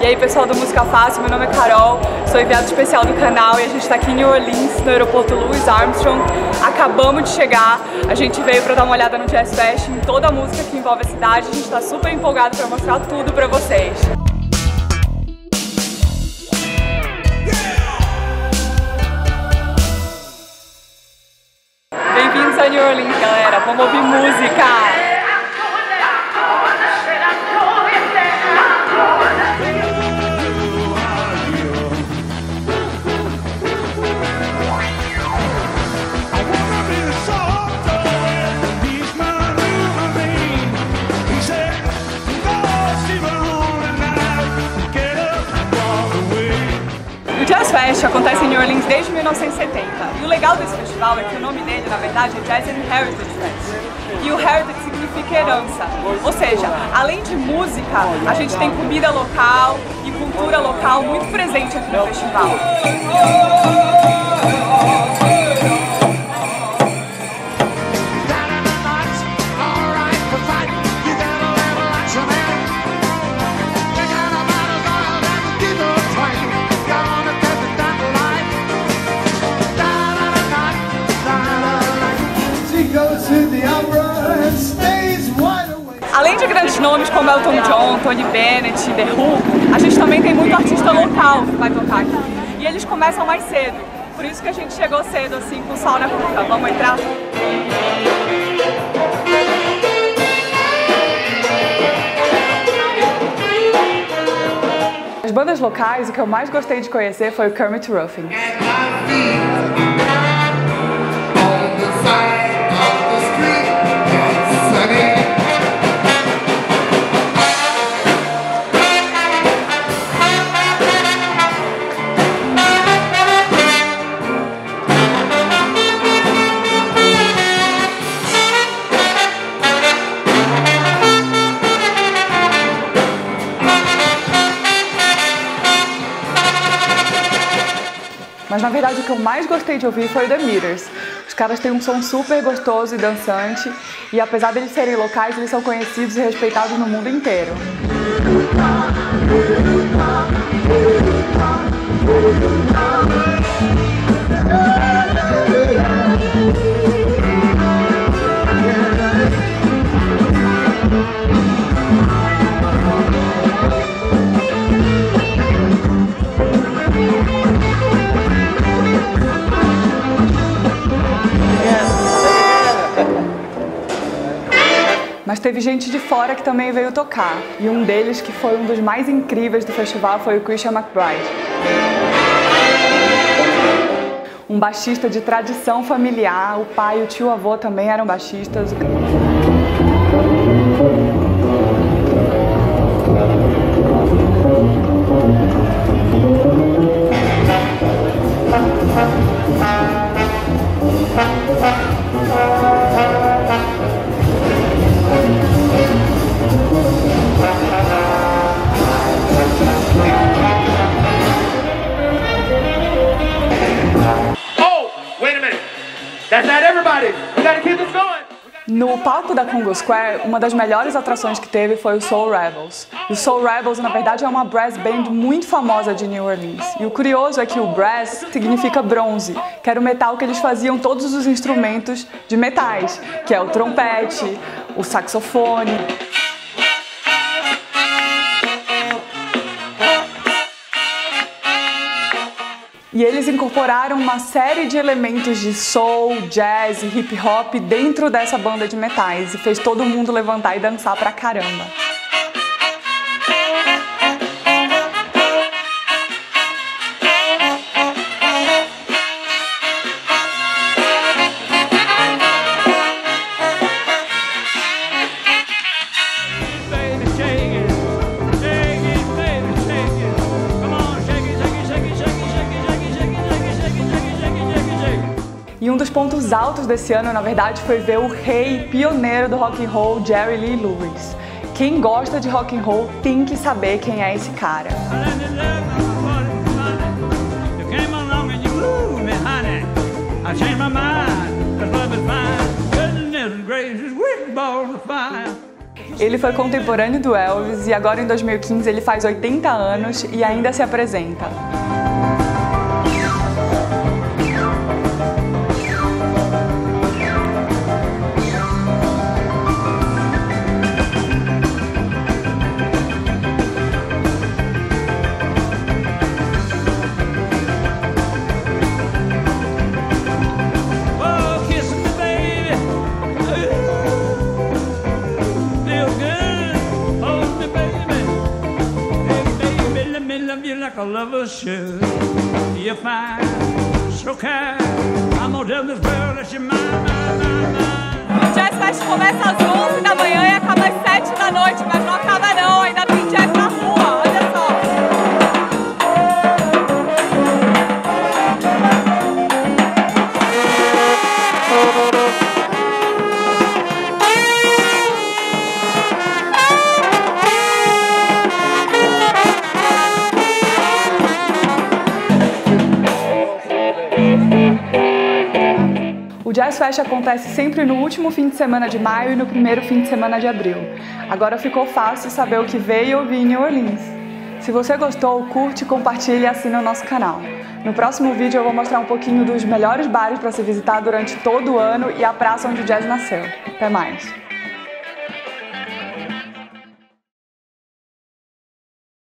E aí pessoal do Música Fácil, meu nome é Carol, sou enviada especial do canal e a gente está aqui em New Orleans, no aeroporto Louis Armstrong. Acabamos de chegar, a gente veio para dar uma olhada no Jazz Fest, em toda a música que envolve a cidade, a gente está super empolgado para mostrar tudo para vocês. Bem-vindos a New Orleans, galera, vamos ouvir música! Fest acontece em New Orleans desde 1970 e o legal desse festival é que o nome dele, na verdade, é Jazz and Heritage Fest. E o Heritage significa herança, ou seja, além de música, a gente tem comida local e cultura local muito presente aqui no festival. Grandes nomes como Elton John, Tony Bennett, The Who, a gente também tem muito artista local que vai tocar aqui. E eles começam mais cedo, por isso que a gente chegou cedo, assim, com o sol na boca. Vamos entrar? As bandas locais, o que eu mais gostei de conhecer foi o Kermit Ruffin. Mas na verdade o que eu mais gostei de ouvir foi o The Meters. Os caras têm um som super gostoso e dançante, e apesar deles serem locais, eles são conhecidos e respeitados no mundo inteiro. Mas teve gente de fora que também veio tocar. E um deles, que foi um dos mais incríveis do festival, foi o Christian McBride. Um baixista de tradição familiar, o pai e o tio avô também eram baixistas. No palco da Congo Square, uma das melhores atrações que teve foi o Soul Rebels. O Soul Rebels, na verdade, é uma brass band muito famosa de New Orleans. E o curioso é que o brass significa bronze, que era o metal que eles faziam todos os instrumentos de metais, que é o trompete, o saxofone. E eles incorporaram uma série de elementos de soul, jazz e hip hop dentro dessa banda de metais e fez todo mundo levantar e dançar pra caramba. Dos pontos altos desse ano, na verdade, foi ver o rei pioneiro do rock and roll, Jerry Lee Lewis. Quem gosta de rock and roll tem que saber quem é esse cara. Ele foi contemporâneo do Elvis e agora em 2015 ele faz 80 anos e ainda se apresenta. Like a lover should. You find so kind. I'm gonna tell this girl that you're mine, mine, mine, mine. O Jazz Fest começa às 11 da manhã e acaba às Jazz Fest acontece sempre no último fim de semana de maio e no primeiro fim de semana de abril. Agora ficou fácil saber o que veio e ouvir em New Orleans. Se você gostou, curte, compartilhe e assina o nosso canal. No próximo vídeo eu vou mostrar um pouquinho dos melhores bares para se visitar durante todo o ano e a praça onde o jazz nasceu. Até mais!